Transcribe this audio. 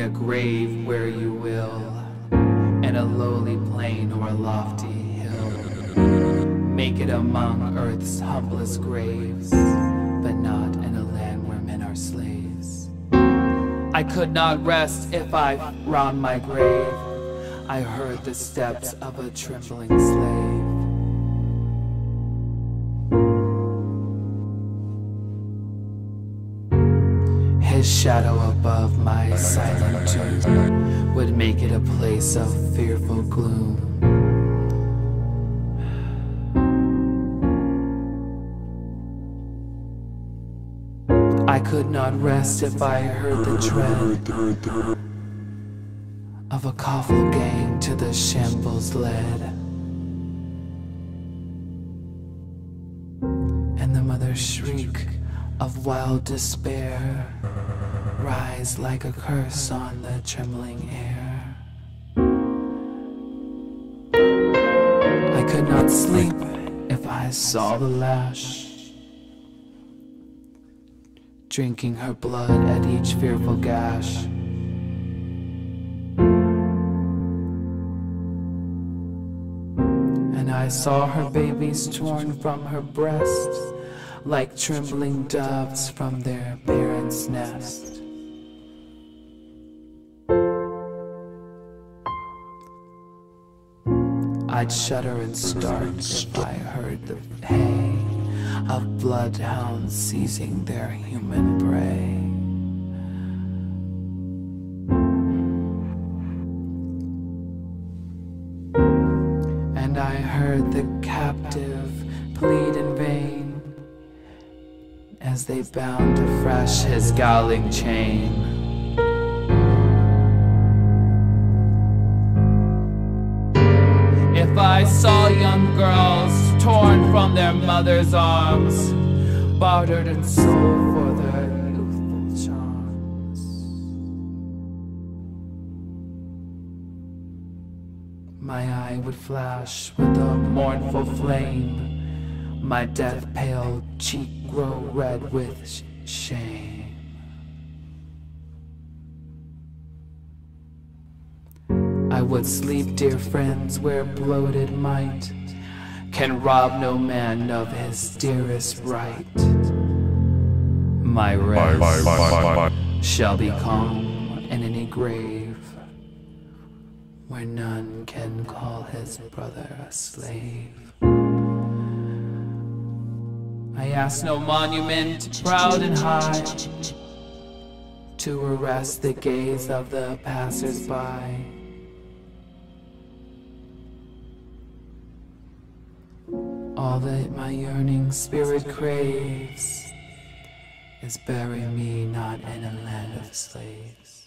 a grave where you will, in a lowly plain or a lofty hill. Make it among earth's humblest graves, but not in a land where men are slaves. I could not rest if I round my grave. I heard the steps of a trembling slave. His shadow above my silent tomb would make it a place of fearful gloom. I could not rest if I heard the tread of a coffle gang to the shambles led. And the mother's shriek of wild despair rise like a curse on the trembling air. I could not sleep if I saw the lash drinking her blood at each fearful gash. And I saw her babies torn from her breast, like trembling doves from their parents' nest. I'd shudder and start if I heard the hay of bloodhounds seizing their human prey. And I heard the captive plead in vain as they bound afresh his galling chain. If I saw young girls torn from their mother's arms, bartered and sold for their youthful charms. My eye would flash with a mournful flame, my death pale cheek grow red with shame. Would sleep, dear friends, where bloated might can rob no man of his dearest right. My rest shall be calm in any grave where none can call his brother a slave. I ask no monument, proud and high, to arrest the gaze of the passers-by. All that my yearning spirit craves is bury me not in a land of slaves.